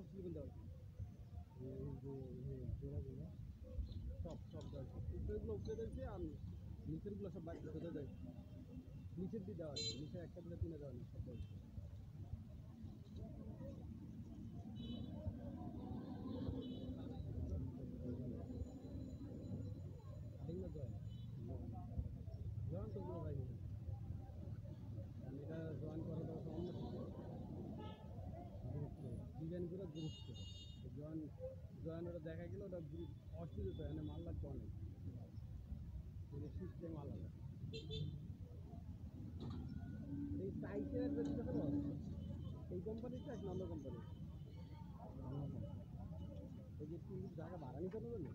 অ্যালকামল ধর সব সব সব উপরেগুলো উপরে দিয়েছে আর নিচেরগুলো সব বাইরে ভেতরে দেয় নিচের দিয়ে দেওয়া আছে নিচে একটা দেওয়া নেই সব আছে। না জয়েন জয়েন তো কোনো পাইনি আমি এটা জয়েন করে দেওয়া তো অন্য ডিজাইন করে গুরুত্ব জয়েন জয়েন ওটা দেখা গেল, ওটা অসুবিধা এনে মাল লাগবে অনেক। মানে সিস্টেম আলাদা। এই সাইকের যেটা হলো এই কোম্পানির চাই না অন্য কোম্পানি এই যে ঢাকা ভাড়া নিতে পারবে না?